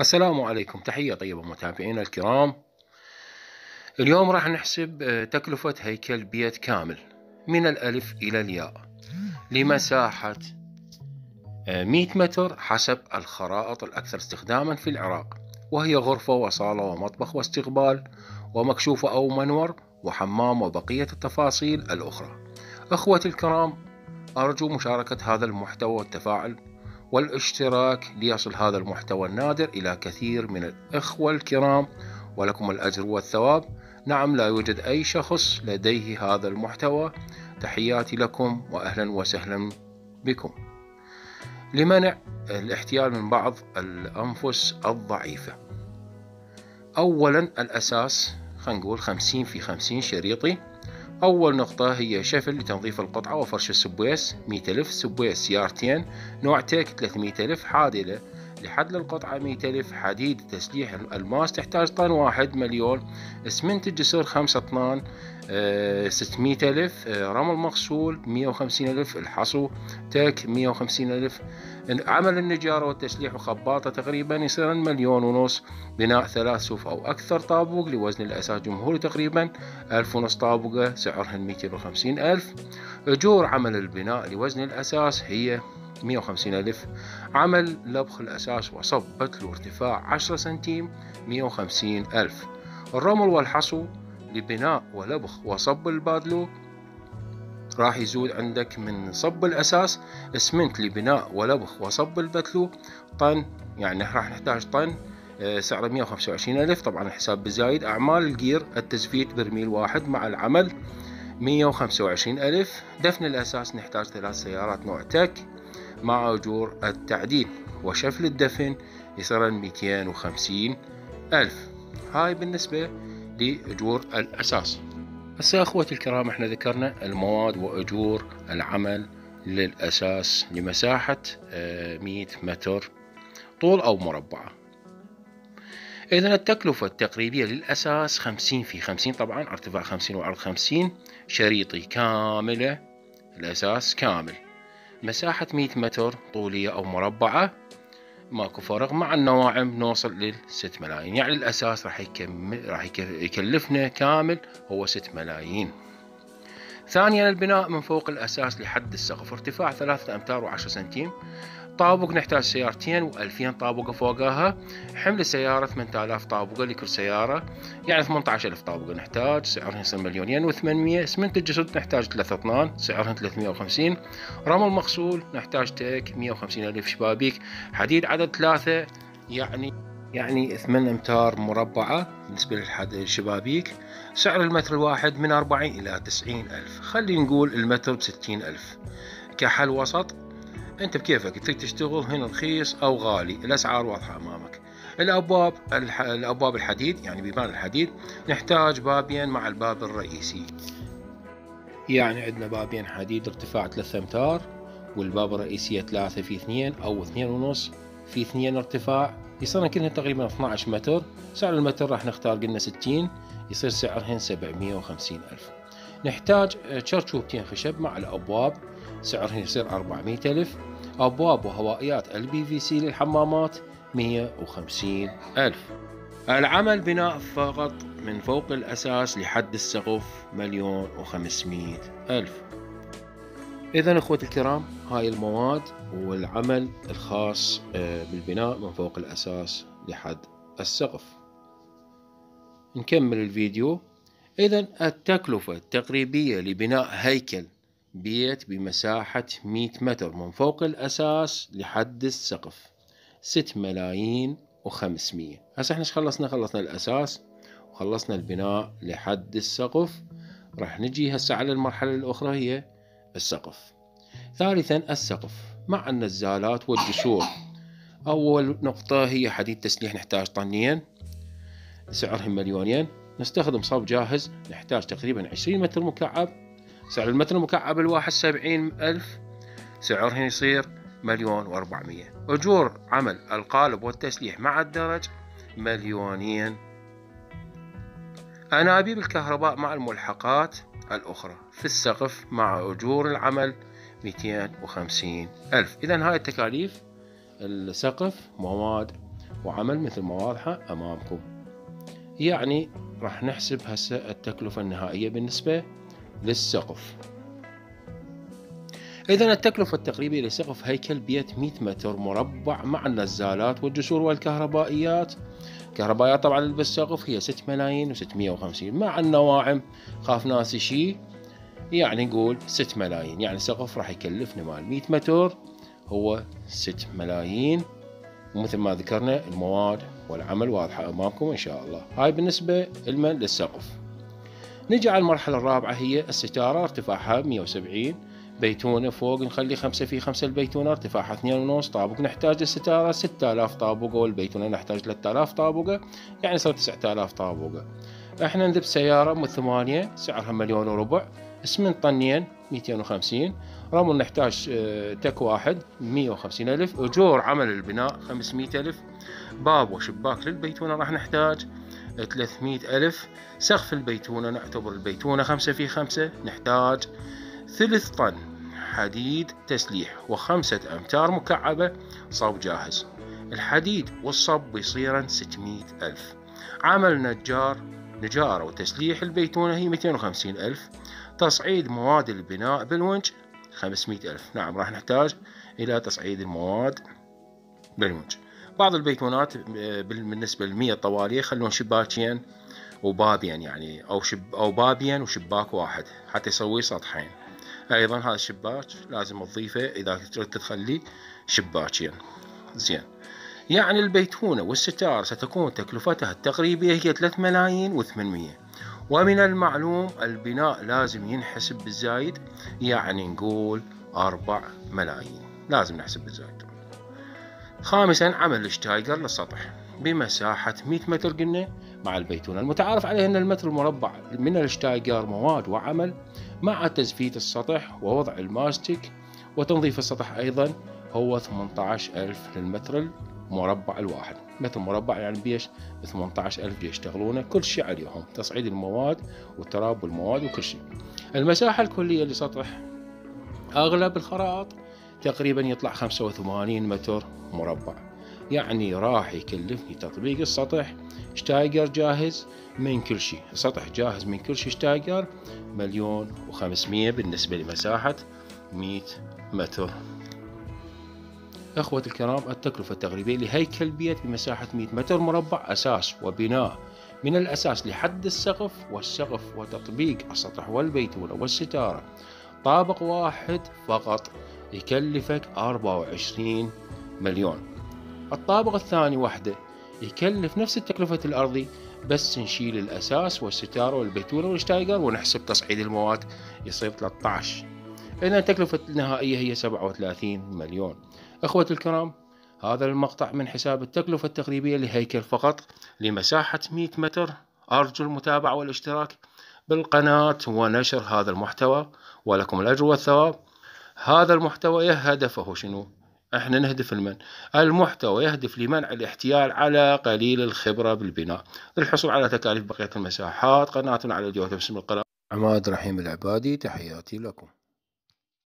السلام عليكم. تحية طيبة متابعينا الكرام. اليوم راح نحسب آه، تكلفة هيكل بيت كامل من الألف إلى الياء لمساحة 100 آه، متر حسب الخرائط الأكثر استخداما في العراق. وهي غرفة وصالة ومطبخ واستقبال ومكشوفة أو منور وحمام وبقية التفاصيل الأخرى. أخوتي الكرام أرجو مشاركة هذا المحتوى والتفاعل والاشتراك ليصل هذا المحتوى النادر إلى كثير من الإخوة الكرام ولكم الأجر والثواب. نعم لا يوجد أي شخص لديه هذا المحتوى. تحياتي لكم وأهلا وسهلا بكم. لمنع الاحتيال من بعض الأنفس الضعيفة. أولا الأساس خلينا نقول خمسين في خمسين شريطي. أول نقطة هي شفل لتنظيف القطعة وفرش السبويس مية ألف سبويس سيارتين نوع تيك ألف حادلة. لحد القطعة ألف حديد تسليح الماس تحتاج طن واحد مليون. إسمنت الجسر خمسة اطنان آه، ستمية ألف آه، رمل مغسول مية وخمسين ألف الحصو تك مية وخمسين ألف. عمل النجارة والتسليح وخباطة تقريبا يصير مليون ونص. بناء ثلاث سوف أو أكثر طابوق لوزن الأساس جمهوري تقريبا ألف ونص طابقة سعرهن ميتين وخمسين ألف. أجور عمل البناء لوزن الأساس هي مية وخمسين ألف. عمل لبخ الأساس وصب بتل ارتفاع عشرة سنتيم مية وخمسين ألف. الرمل والحصو لبناء ولبخ وصب البادلو راح يزود عندك من صب الأساس اسمنت لبناء ولبخ وصب البتلو. طن يعني راح نحتاج طن آه، سعره 125 ألف. طبعا الحساب بزايد. أعمال الجير التزفيت برميل واحد مع العمل 125 ألف. دفن الأساس نحتاج ثلاث سيارات نوع تك مع أجور التعديل. وشفل الدفن يصير 250 ألف. هاي بالنسبة لأجور الأساس. هسه أخوتي الكرام إحنا ذكرنا المواد وأجور العمل للأساس لمساحة 100 آه، متر طول أو مربعة. إذا التكلفة التقريبية للأساس 50 في 50 طبعا ارتفاع 50 وعرض 50 شريطي كاملة الأساس كامل. مساحة 100 متر طولية أو مربعة ماكو فرق مع النواعم نوصل لل 6 ملايين. يعني الأساس راح يكمل راح يكلفنا كامل هو 6 ملايين. ثانيا البناء من فوق الأساس لحد السقف. ارتفاع ثلاثة أمتار وعشرة سنتيم. طابق نحتاج سيارتين و2000 طابقة فوقها. حمل السيارة 8000 طابقة لكل سيارة. يعني 18000 طابقة نحتاج سعرهن يصير مليونين و800 اسمنت الجسد نحتاج ثلاثة أطنان سعرهن 350 رمل مغسول نحتاج تيك 150 ألف شبابيك. حديد عدد ثلاثة يعني يعني 8 أمتار مربعة بالنسبة للشبابيك. سعر المتر الواحد من 40 إلى 90 ألف. خلينا نقول المتر بستين ألف. كحل وسط أنت بكيفك؟ تريد تشتغل هنا رخيص أو غالي؟ الأسعار واضحة أمامك. الأبواب الح... الأبواب الحديد يعني بيبان الحديد نحتاج بابين مع الباب الرئيسي. يعني عندنا بابين حديد ارتفاع 3 أمتار والباب الرئيسية 3 في 2 أو 2 ونص في 2 ارتفاع. يصير كلهن تقريبا 12 متر. سعر المتر راح نختار قلنا 60 يصير سعرهن 750 ألف. نحتاج شرشوبتين خشب مع الأبواب. سعرهن يصير 400 ألف. أبواب وهوائيات ال PVC للحمامات 150 ألف. العمل بناء فقط من فوق الأساس لحد السقف مليون وخمسمائة ألف. إذا أخوتي الكرام هاي المواد والعمل الخاص آه، بالبناء من فوق الأساس لحد السقف. نكمل الفيديو. إذا التكلفة التقريبية لبناء هيكل بيت بمساحة 100 متر من فوق الأساس لحد السقف. ست ملايين وخمسمية. هسه إحنا خلصنا؟ خلصنا الأساس وخلصنا البناء لحد السقف. راح نجي هسه على المرحلة الأخرى هي السقف. ثالثا السقف. مع النزالات والجسور أول نقطة هي حديد تسليح نحتاج طنين سعرهم مليونين. نستخدم صب جاهز نحتاج تقريبا عشرين متر مكعب. سعر المتر المكعب الواحد سبعين ألف. سعرهن يصير مليون وأربعمية. أجور عمل القالب والتسليح مع الدرج مليونين. أنابيب الكهرباء مع الملحقات الأخرى. في السقف مع أجور العمل ميتين وخمسين ألف. إذا هاي التكاليف السقف مواد وعمل مثل ما واضحة أمامكم. يعني راح نحسب هسه التكلفة النهائية بالنسبة للسقف. إذا التكلفة التقريبية لسقف هيكل بيت 100 متر مربع مع النزالات والجسور والكهربائيات. كهربائيات طبعا بالسقف هي 6 ملايين و650 مع النواعم. خاف ناسي شيء يعني نقول 6 ملايين. يعني سقف راح يكلفنا مال 100 متر. هو 6 ملايين. ومثل ما ذكرنا المواد والعمل واضحة أمامكم إن شاء الله. هاي بالنسبة لمن؟ للسقف. نجي على المرحلة الرابعة هي الستارة ارتفاعها 170 بيتونة فوق نخلي خمسة في خمسة البيتونة ارتفاعها اثنين ونص طابق نحتاج الستارة ستة آلاف طابقة والبيتونة نحتاج ثلاثة آلاف طابقة يعني صار تسعة آلاف طابقة. إحنا نذب سيارة من ثمانية سعرها مليون وربع اسمنت طنين ميتين وخمسين رمل نحتاج آه، تك واحد مية وخمسين ألف أجور عمل البناء خمسمية ألف باب وشباك للبيتونة راح نحتاج 300 ألف سقف البيتونة نعتبر البيتونة خمسة في خمسة نحتاج ثلث طن حديد تسليح وخمسة أمتار مكعبة صوب جاهز. الحديد والصب بيصيرن 600 ألف. عمل نجار نجارة وتسليح البيتونة هي 250 ألف. تصعيد مواد البناء بالونج 500 ألف. نعم راح نحتاج إلى تصعيد المواد بالونج. بعض البيتونات آه، بالنسبة للمية طوالية يخلون شباكين وبابين يعني أو شب أو بابين وشباك واحد حتى يسوي سطحين. أيضا هذا الشباك لازم تضيفه إذا تريد تخلي شباكين. زين. يعني البيتونة والستار ستكون تكلفتها التقريبية هي 3 ملايين و800 ومن المعلوم البناء لازم ينحسب بالزايد يعني نقول 4 ملايين. لازم نحسب بالزايد خامسا عمل الشتايجر للسطح بمساحة 100 متر قلنا مع البيتونة المتعارف عليه أن المتر المربع من الشتايجر مواد وعمل مع تزفيت السطح ووضع الماستيك وتنظيف السطح أيضا هو 18 ألف للمتر المربع الواحد. متر مربع يعني بيش 18 ألف يشتغلونه كل شيء عليهم تصعيد المواد والتراب والمواد وكل شيء. المساحة الكلية لسطح أغلب الخرائط تقريبا يطلع 85 متر مربع. يعني راح يكلفني تطبيق السطح. شتايجر جاهز من كل شيء. سطح جاهز من كل شيء شتايجر. مليون وخمسمية بالنسبة لمساحة مية متر. أخوة الكرام التكلفة التقريبية لهيكل بيت بمساحة 100 متر مربع أساس وبناء. من الأساس لحد السقف والسقف وتطبيق السطح والبيتونة والستارة. طابق واحد فقط. يكلفك 24 مليون. الطابق الثاني وحده يكلف نفس التكلفة الأرضي بس نشيل الأساس والستارة والبيتونة والشتايجر ونحسب تصعيد المواد يصير 13 إذا التكلفة النهائية هي 37 مليون. أخوة الكرام هذا المقطع من حساب التكلفة التقريبية لهيكل فقط لمساحة 100 متر. أرجو المتابعة والاشتراك بالقناة ونشر هذا المحتوى ولكم الأجر والثواب. هذا المحتوى هدفه شنو؟ إحنا نهدف لمن؟ المحتوى يهدف لمنع الاحتيال على قليل الخبرة بالبناء. للحصول على تكاليف بقية المساحات قناتنا على اليوتيوب باسم القناة. عماد رحيم العبادي تحياتي لكم.